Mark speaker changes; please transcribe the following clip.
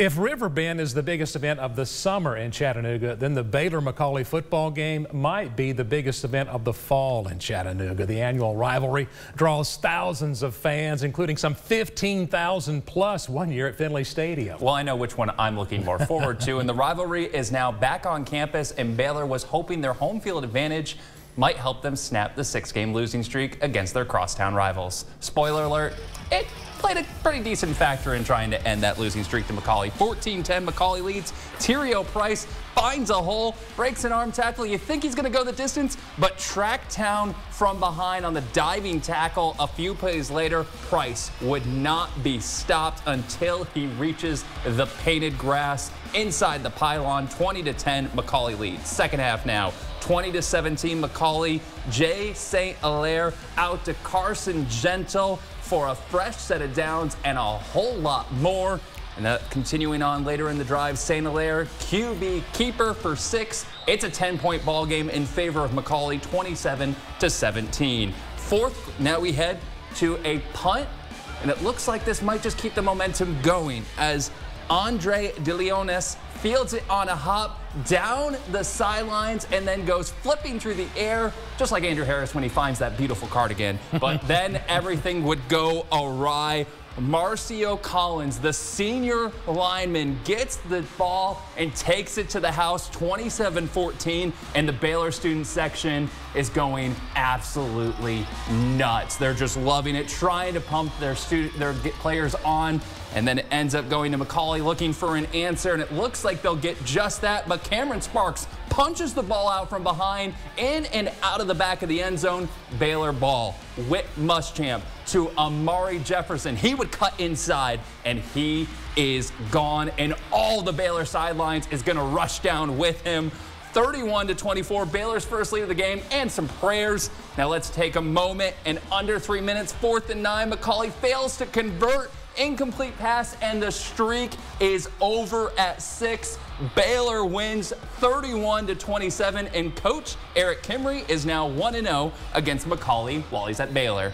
Speaker 1: If Riverbend is the biggest event of the summer in Chattanooga, then the Baylor-McCallie football game might be the biggest event of the fall in Chattanooga. The annual rivalry draws thousands of fans, including some 15,000 plus one year at Finley Stadium.
Speaker 2: Well, I know which one I'm looking more forward to, and the rivalry is now back on campus, and Baylor was hoping their home field advantage might help them snap the six-game losing streak against their crosstown rivals. Spoiler alert, it played a pretty decent factor in trying to end that losing streak to McCallie. 14-10, McCallie leads. Terrio Price finds a hole, breaks an arm tackle. You think he's going to go the distance, but Tracktown from behind on the diving tackle. A few plays later, Price would not be stopped until he reaches the painted grass inside the pylon. 20 to 10, McCallie leads. Second half now. 20 to 17, McCallie. Jay St. Hilaire out to Carson Gentle for a fresh set of downs and a whole lot more. And that continuing on later in the drive, St. Hilaire, QB keeper for six. It's a 10-point ball game in favor of McCallie, 27 to 17. Fourth, now we head to a punt, and it looks like this might just keep the momentum going as Andre DeLeonis fields it on a hop down the sidelines and then goes flipping through the air, just like Andrew Harris when he finds that beautiful cardigan. But then everything would go awry. Marcio Collins, the senior lineman, gets the ball and takes it to the house 27-14, and the Baylor student section is going absolutely nuts. They're just loving it, trying to pump their student, their players on, and then it ends up going to McCallie looking for an answer, and it looks like they'll get just that, but Cameron Sparks punches the ball out from behind, in and out of the back of the end zone. Baylor ball. Whit Muschamp to Amari Jefferson. He would cut inside, and he is gone. And all the Baylor sidelines is going to rush down with him. 31 to 24, Baylor's first lead of the game, and some prayers. Now let's take a moment. And under three minutes, fourth and nine, McCallie fails to convert incomplete pass, and the streak is over at six. Baylor wins 31 to 27, and coach Erik Kimrey is now 1 0 against McCallie while he's at Baylor.